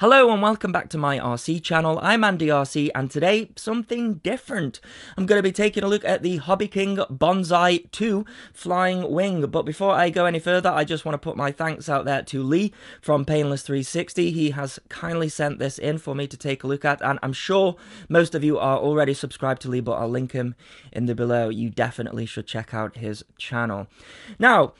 Hello and welcome back to my RC channel. I'm Andy RC and today something different. I'm going to be taking a look at the Hobby King Bonsai 2 Flying Wing. But before I go any further, I just want to put my thanks out there to Lee from Painless 360. He has kindly sent this in for me to take a look at and I'm sure most of you are already subscribed to Lee, but I'll link him in the below. You definitely should check out his channel. Now,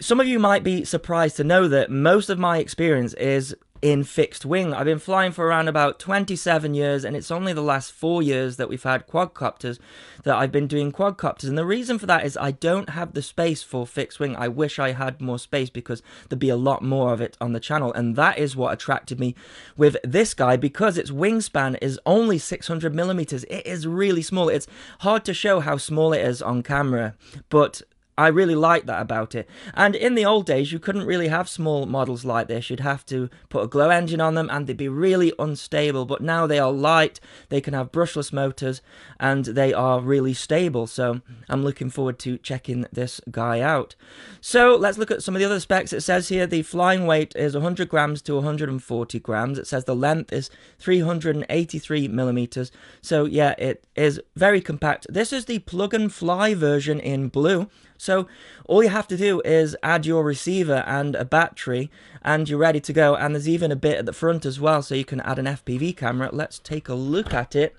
some of you might be surprised to know that most of my experience is in fixed wing. I've been flying for around about 27 years, and it's only the last four years that we've had quadcopters that I've been doing quadcopters. And the reason for that is I don't have the space for fixed wing. I wish I had more space because there'd be a lot more of it on the channel. And that is what attracted me with this guy because its wingspan is only 600 millimeters. It is really small. It's hard to show how small it is on camera, but I really like that about it. And in the old days, you couldn't really have small models like this. You'd have to put a glow engine on them and they'd be really unstable. But now they are light, they can have brushless motors, and they are really stable. So I'm looking forward to checking this guy out. So let's look at some of the other specs. It says here the flying weight is 100 grams to 140 grams. It says the length is 383 millimeters. So yeah, it is very compact. This is the plug and fly version in blue. So all you have to do is add your receiver and a battery and you're ready to go. And there's even a bit at the front as well so you can add an FPV camera. Let's take a look at it.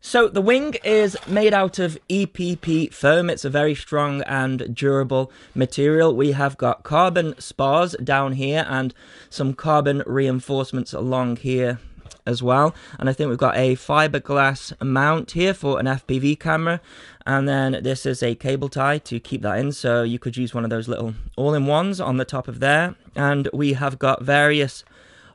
So the wing is made out of EPP foam. It's a very strong and durable material. We have got carbon spars down here and some carbon reinforcements along here as well. And I think we've got a fiberglass mount here for an FPV camera. And then this is a cable tie to keep that in. So you could use one of those little all-in-ones on the top of there. And we have got various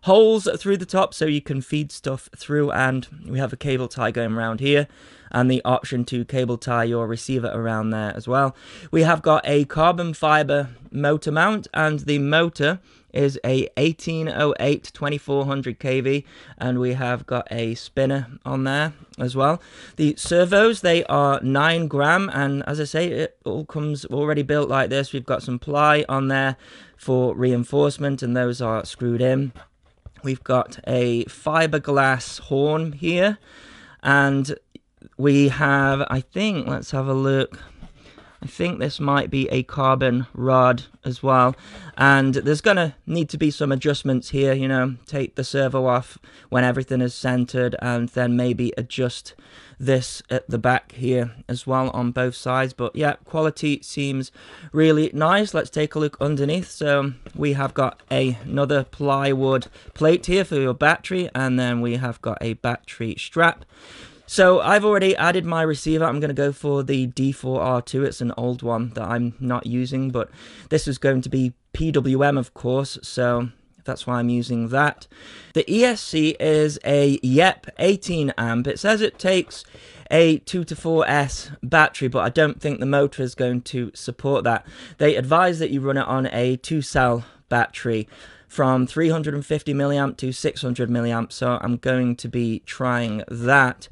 holes through the top so you can feed stuff through. And we have a cable tie going around here. And the option to cable tie your receiver around there as well. We have got a carbon fiber motor mount. And the motor is a 1808 2400 kV. And we have got a spinner on there as well. The servos they are 9 gram. And as I say it all comes already built like this. We've got some ply on there for reinforcement. And those are screwed in we've got a fiberglass horn here and we have I think let's have a look I think this might be a carbon rod as well. And there's going to need to be some adjustments here, you know, take the servo off when everything is centered and then maybe adjust this at the back here as well on both sides. But yeah, quality seems really nice. Let's take a look underneath. So we have got a, another plywood plate here for your battery and then we have got a battery strap. So I've already added my receiver. I'm going to go for the D4R2. It's an old one that I'm not using, but this is going to be PWM, of course, so that's why I'm using that. The ESC is a YEP 18 amp. It says it takes a 2 to 4S battery, but I don't think the motor is going to support that. They advise that you run it on a 2 cell battery from 350 milliamp to 600 milliamp, so I'm going to be trying that.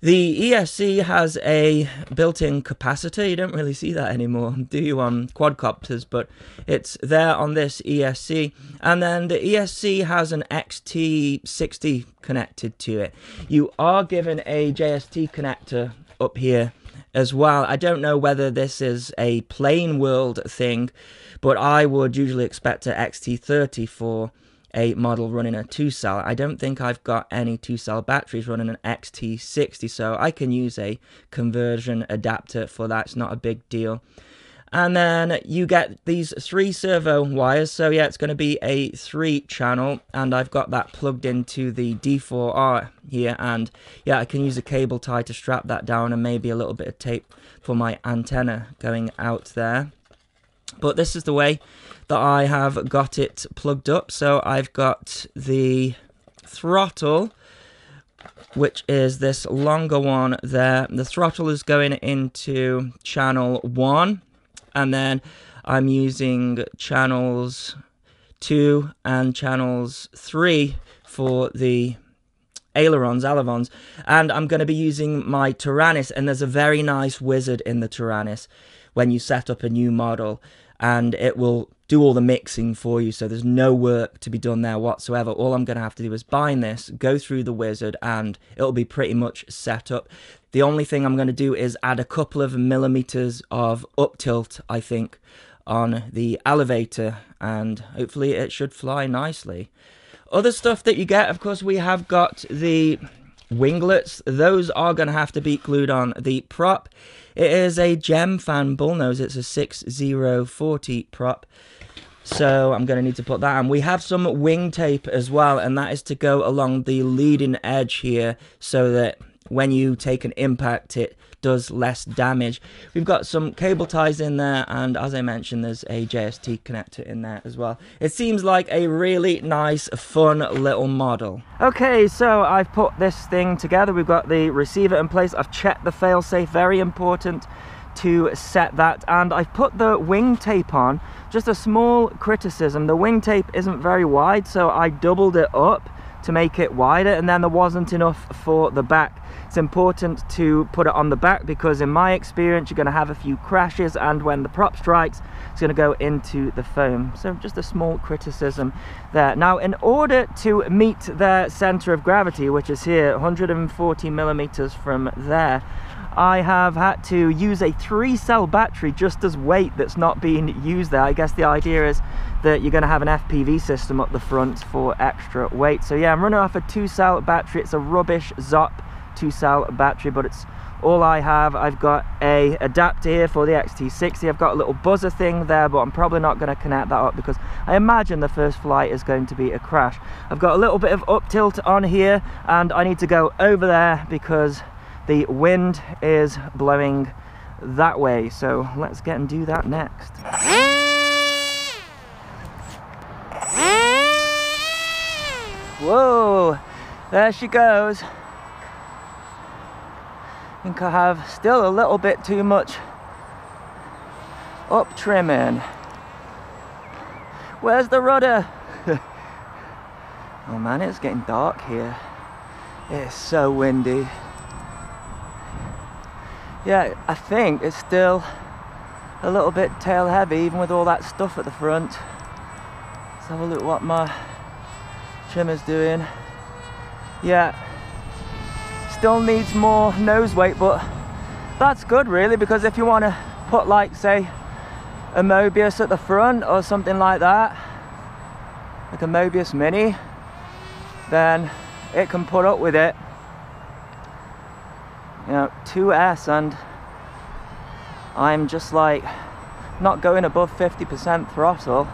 The ESC has a built-in capacitor. You don't really see that anymore, do you, on quadcopters? But it's there on this ESC. And then the ESC has an XT60 connected to it. You are given a JST connector up here as well. I don't know whether this is a plane world thing, but I would usually expect a XT30 for a model running a 2 cell. I don't think I've got any 2 cell batteries running an XT60, so I can use a conversion adapter for that. It's not a big deal. And then you get these three servo wires. So yeah, it's going to be a three channel and I've got that plugged into the D4R here. And yeah, I can use a cable tie to strap that down and maybe a little bit of tape for my antenna going out there. But this is the way that I have got it plugged up. So I've got the throttle, which is this longer one there. The throttle is going into channel 1, and then I'm using channels 2 and channels 3 for the ailerons, elevons, and I'm going to be using my Taranis, and there's a very nice wizard in the Taranis when you set up a new model and it will do all the mixing for you. So there's no work to be done there whatsoever. All I'm going to have to do is bind this, go through the wizard, and it'll be pretty much set up. The only thing I'm going to do is add a couple of millimeters of up tilt, I think, on the elevator, and hopefully it should fly nicely. Other stuff that you get, of course, we have got the winglets. Those are going to have to be glued on the prop. It is a Gem Gemfan bullnose. It's a 6040 prop. So I'm going to need to put that on. We have some wing tape as well, and that is to go along the leading edge here so that when you take an impact, it does less damage. We've got some cable ties in there, and as I mentioned, there's a JST connector in there as well. It seems like a really nice, fun little model. Okay, so I've put this thing together. We've got the receiver in place. I've checked the failsafe, very important to set that and I've put the wing tape on just a small criticism the wing tape isn't very wide so I doubled it up to make it wider and then there wasn't enough for the back. It's important to put it on the back because in my experience you're going to have a few crashes and when the prop strikes it's going to go into the foam. So just a small criticism there. Now in order to meet the center of gravity which is here 140 millimeters from there I have had to use a three cell battery just as weight that's not being used there. I guess the idea is that you're going to have an FPV system up the front for extra weight. So yeah, I'm running off a two cell battery. It's a rubbish ZOP two cell battery, but it's all I have. I've got a adapter here for the XT60. I've got a little buzzer thing there, but I'm probably not going to connect that up because I imagine the first flight is going to be a crash. I've got a little bit of up tilt on here and I need to go over there because the wind is blowing that way so let's get and do that next. Whoa there she goes. I think I have still a little bit too much up trimming. Where's the rudder? Oh man it's getting dark here. It's so windy yeah, I think it's still a little bit tail heavy even with all that stuff at the front. Let's have a look what my trimmer's doing. Yeah, still needs more nose weight, but that's good really because if you want to put like say a Mobius at the front or something like that, like a Mobius Mini, then it can put up with it you know 2s and I'm just like not going above 50% throttle.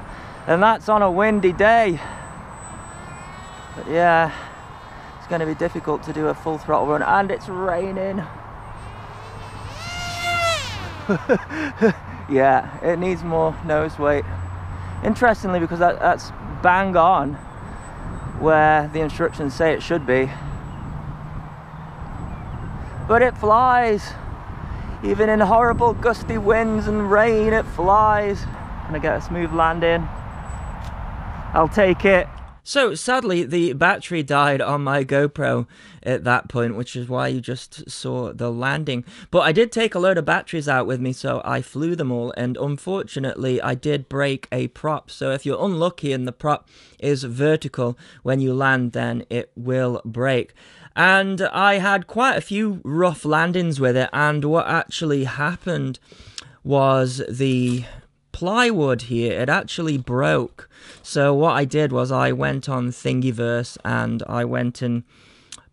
And that's on a windy day. But yeah it's going to be difficult to do a full throttle run and it's raining. Yeah it needs more nose weight. Interestingly because that, that's bang on where the instructions say it should be but it flies. Even in horrible gusty winds and rain, it flies. Gonna get a smooth landing. I'll take it. So sadly, the battery died on my GoPro at that point, which is why you just saw the landing. But I did take a load of batteries out with me, so I flew them all, and unfortunately, I did break a prop. So if you're unlucky and the prop is vertical when you land, then it will break and I had quite a few rough landings with it. And what actually happened was the plywood here it actually broke. So what i did was i went on thingiverse and i went and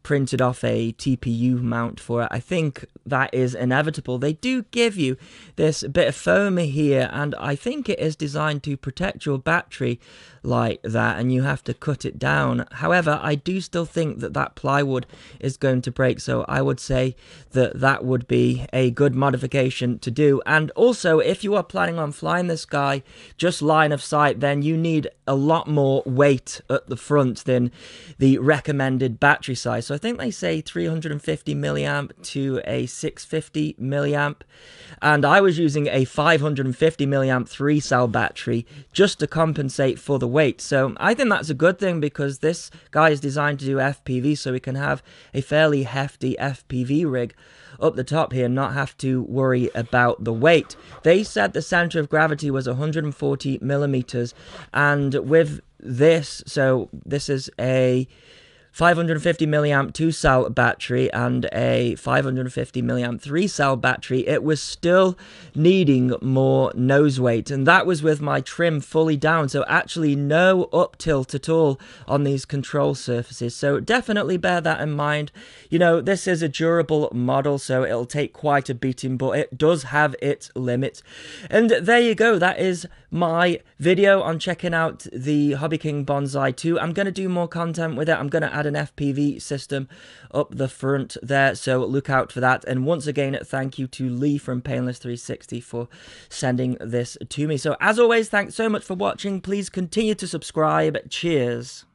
printed off a TPU mount for it. I think that is inevitable. They do give you this bit of foam here, and I think it is designed to protect your battery like that, and you have to cut it down. However, I do still think that that plywood is going to break, so I would say that that would be a good modification to do. And also, if you are planning on flying this guy just line of sight, then you need a lot more weight at the front than the recommended battery size. So I think they say 350 milliamp to a 650 milliamp. And I was using a 550 milliamp three cell battery just to compensate for the weight. So I think that's a good thing because this guy is designed to do FPV so we can have a fairly hefty FPV rig up the top here and not have to worry about the weight. They said the center of gravity was 140 millimeters, and with this, so this is a 550 milliamp two cell battery and a 550 milliamp three cell battery, it was still needing more nose weight. And that was with my trim fully down. So actually no up tilt at all on these control surfaces. So definitely bear that in mind. You know, this is a durable model, so it'll take quite a beating, but it does have its limits. And there you go. That is my video on checking out the Hobby King Bonsai 2. I'm going to do more content with it. I'm going to add an FPV system up the front there, so look out for that. And once again, thank you to Lee from Painless360 for sending this to me. So as always, thanks so much for watching. Please continue to subscribe. Cheers.